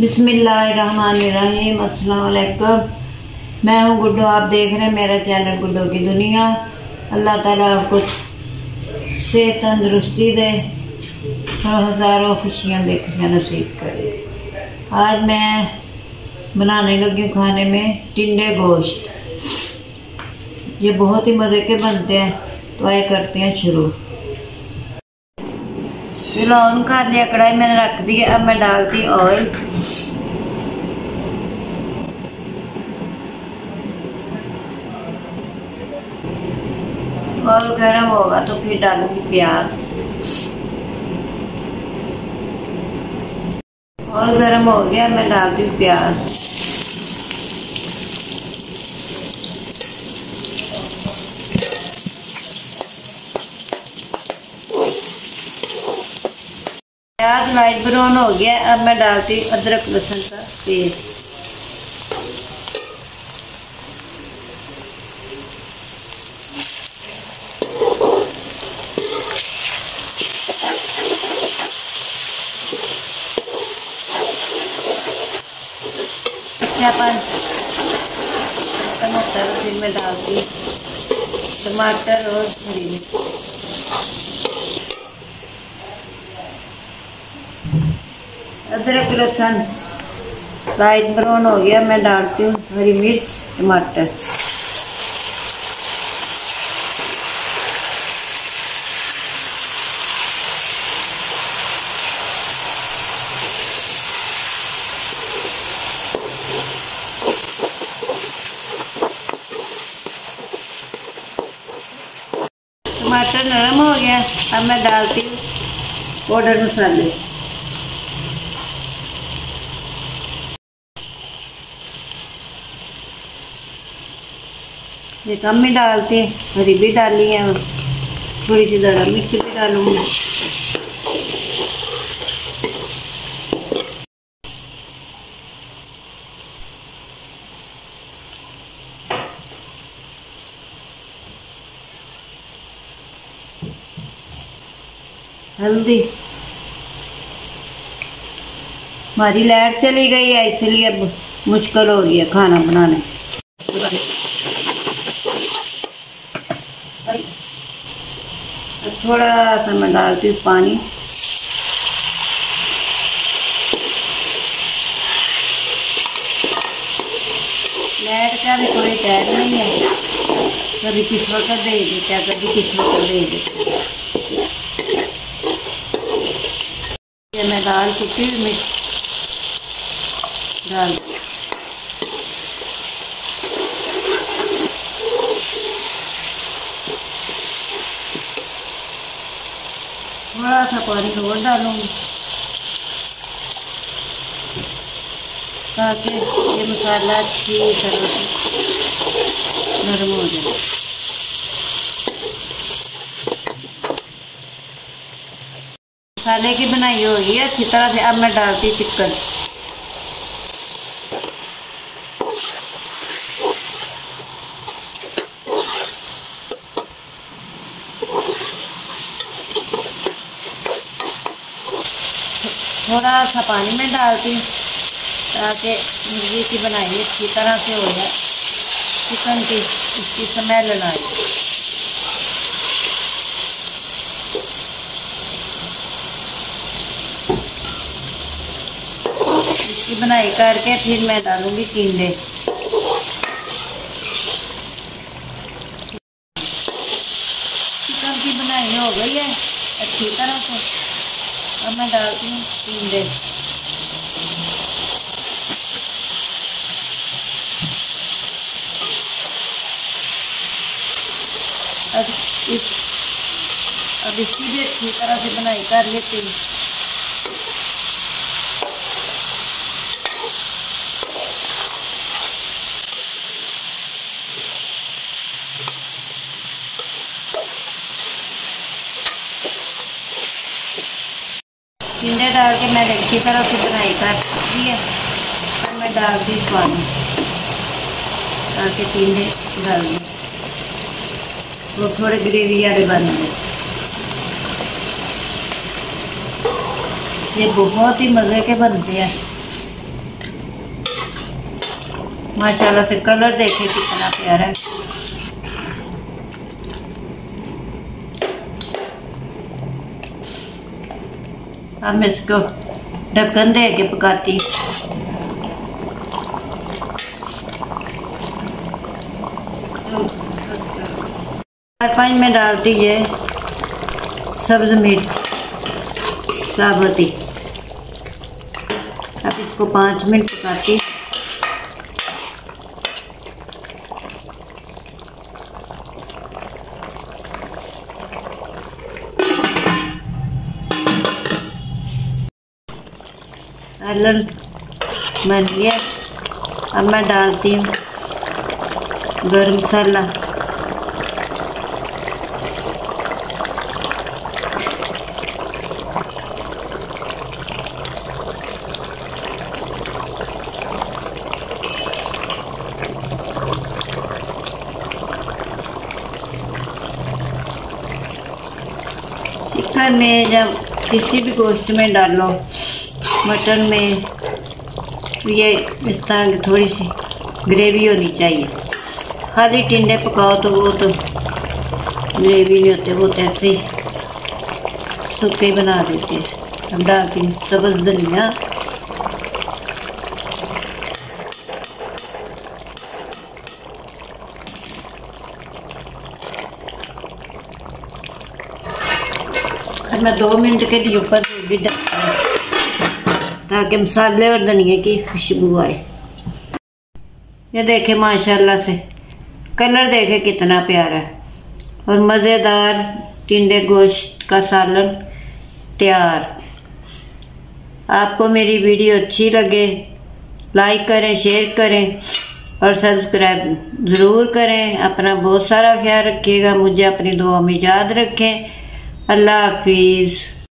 बिसमीम अस्सलाम मैं हूँ गुड्डो, आप देख रहे हैं मेरा चैनल गुड्डो की दुनिया। अल्लाह ताला आपको सेहत तंदरुस्ती दे और हज़ारों खुशियाँ देखने नसीब करे। आज मैं बनाने लगी हूँ खाने में टिंडे गोश्त। ये बहुत ही मज़े के बनते हैं तो आए करते हैं शुरू। ऑन कर लिया कढ़ाई मैंने रख दी अब मैं डालती ऑयल ऑयल गर्म होगा तो फिर डालूँगी प्याज ऑयल गर्म हो गया मैं डालती हूँ प्याज प्याज लाइट ब्राउन हो गया। अब मैं डालती हूँ अदरक, लहसुन का पेस्ट। टमाटर फिर मैं डालती टमाटर और हरी मिर्च। अदरक लहसुन लाइट ब्राउन हो गया, मैं डालती हूँ हरी मिर्च, टमाटर। टमाटर नरम हो गया, अब मैं डालती हूँ पाउडर मसाले। ये कम में डालते हरी भी डाली है थोड़ी सी ज़रा मिर्च भी डालूँगी हल्दी हमारी लाइट चली गई है इसलिए अब मुश्किल हो गई है खाना बनाने थोड़ा सा मैं डालती हूँ पानी। लाइट का भी कोई टाइम नहीं है। कभी किस वक्त दे देते हैं कभी किस वक्त दे देते मैं दाल कुटी हुई मिर्च डाल। थोड़ा सा पानी और डालूँगी ताकि ये मसाला अच्छी तरह से नरम हो जाए मसाले की बनाई होगी अच्छी तरह से अब मैं डालती चिकन थोड़ा सा पानी में डालती हूँ, ताकि मुर्गी की बनाई अच्छी तरह से हो जाए, चिकन की इसकी स्मेल ना आए। इसकी बनाई करके फिर मैं डालूँगी टिंडे चिकन की बनाई हो गई है अच्छी तरह से अब मैं डालती अब इस अब इसकी भी अच्छी तरह से बनाई कर लेते हैं। टिंडे डाल के मैंने अच्छी तरह से बनाई कर ठीक है फिर मैं डाल दी पानी डाल के टिंडे डाल दी वो थोड़े ग्रेवी वाले बन गए ये बहुत ही मज़े के बनते हैं माशाल्लाह से कलर देखे कितना प्यारा है अब मैं इसको ढक्कन दे के पकाती। चार पाँच में डालती है सब्ज मिर्च, साबती। अब इसको पाँच मिनट पकाती। सालन बन गया। अब मैं डालती हूँ गर्म मसाला। चिकन में जब किसी भी गोश्त में डालो मटन में ये इस तरह की थोड़ी सी ग्रेवी होनी चाहिए। खाली टिंडे पकाओ तो वो तो ग्रेवी नहीं होते, वो तो ऐसे ही सूखे बना देते हैं। अब डालती हूँ धनिया। मैं दो मिनट के लिए ऊपर ताकि मसाले और धनिए की खुशबू आए ये देखे माशाल्लाह से कलर देखे कितना प्यारा है और मज़ेदार टिंडे गोश्त का सालन तैयार आपको मेरी वीडियो अच्छी लगे लाइक करें शेयर करें और सब्सक्राइब ज़रूर करें अपना बहुत सारा ख्याल रखिएगा मुझे अपनी दुआ में याद रखें अल्लाह हाफिज़